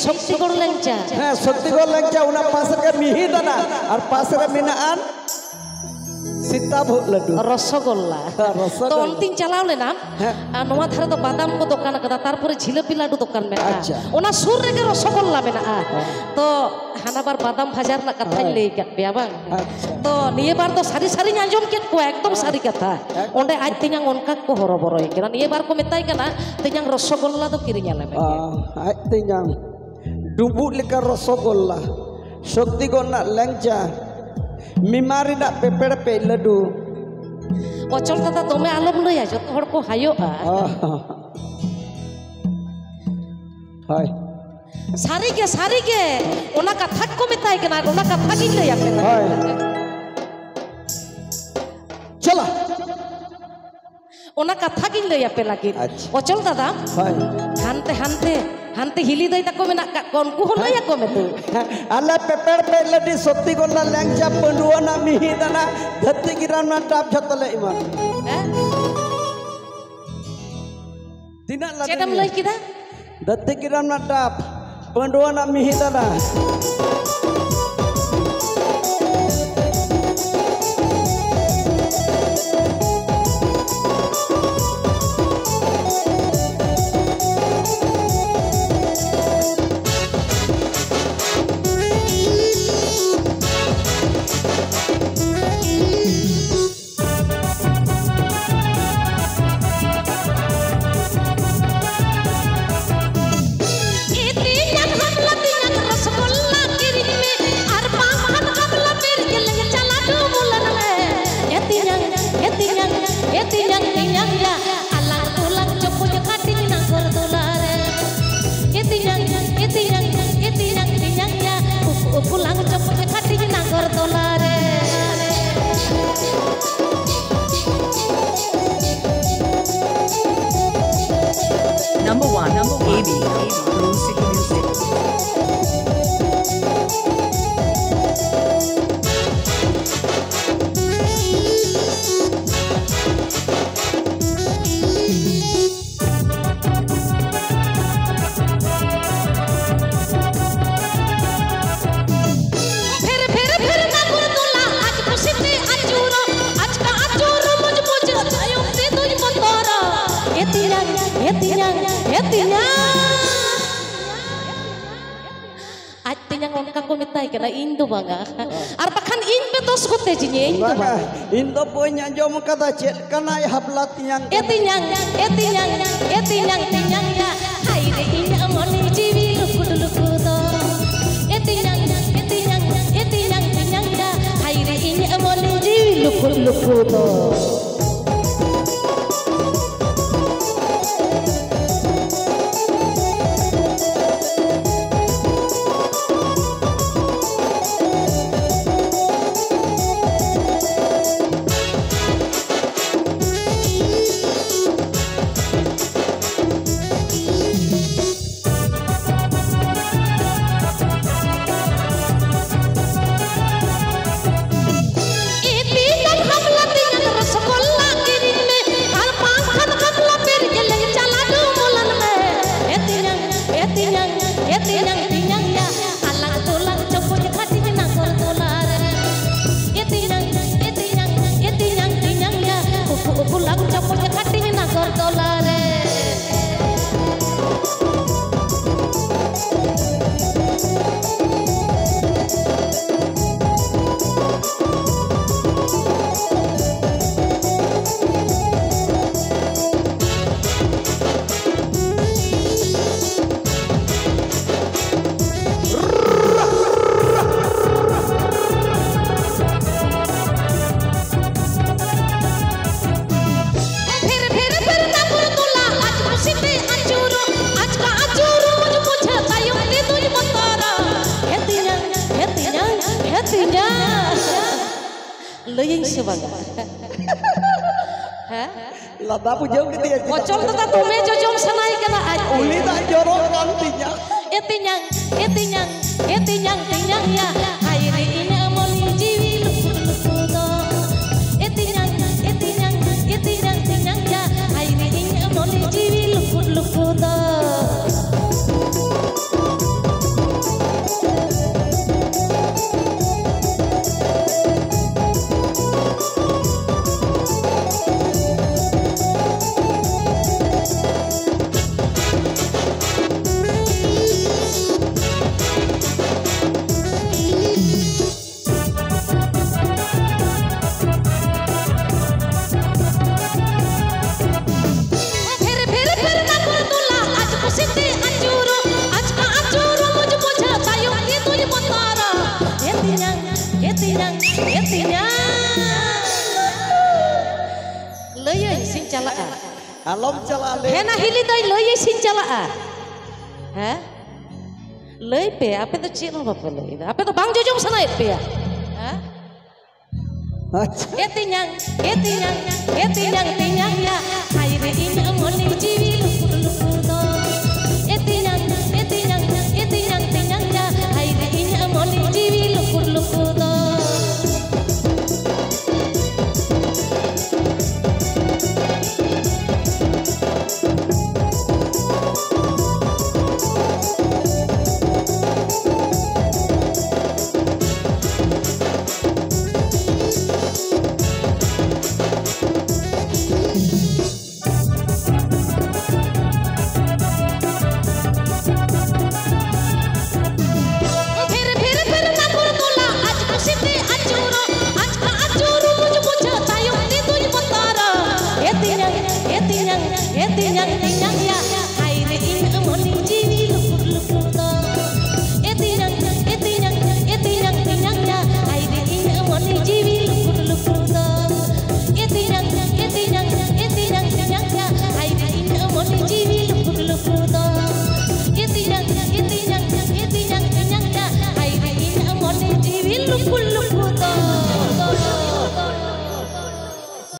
Rosogol lah, rosogol lah. Tontin calau lenam. Anuat harto badam kutukan kata tarpur cilepila kutukan mena. Ona surre ke rosogol lah mena. To hanabar batam fajar lah katanya lekat, biabang. To niye bar to sari sari nyanjung kit kuek, to sari kata. Onde aitinya ngonkak kohoroboroi. Kira niye bar kometai kena tinjang rosogol lah to kirinya lemeng. Aitinya. Dubu lika rosogolla Sokti gona lengja Mimari nak peperpe ledu Ocol tata tome alam lu ya Jatuh horko hayo Hai Sari ke sari ke Ona kathak ko mitai kena Ona kathak inda ya kena Hai Chala Ona kathak inda ya pe lagi Ocol tata Hai Hante hante আচ্ছা। অচল দাদা হয় হানতে হানতে হানতে হিলি দই তাকো মেনা কা কোনকু হল লইয়া কমে তু আলা পেপেড় পে লাড্ডু শক্তিগড় না ল্যাংচা পন্ডুয়া preto e kana indo banga ar bakhan in pe tos ko te indo Bangga, Indo punya jom kata cek kena hablat yang etinyang etinyang etinyang tinyang ya. Hai re inya amoni jiwi lukud lukudo etinyang etinyang etinyang tinyang ya. Hai re inya amoni jiwi lukud lukudo Itinan leuing sebang ha lada pujau gitu ya. kocol tata tume jojom sanai kana aj Uli tak jorok kantinya. etinyang etinyang etinyang tinyang ya tinang ya tinang leuyeuy sin calaa. Alom calaa hena hili dai leuyeuy sin calaa. Ha? Leuy pe apa itu cil apa leuy apa itu bang jojong sana ya, pe ya? Ha? Ya tinyang, ya tinyang, ya tinyang, tinyang ya. ya. Aire ini ngoni jiwi Heti tinggal tinggal ya, aire ini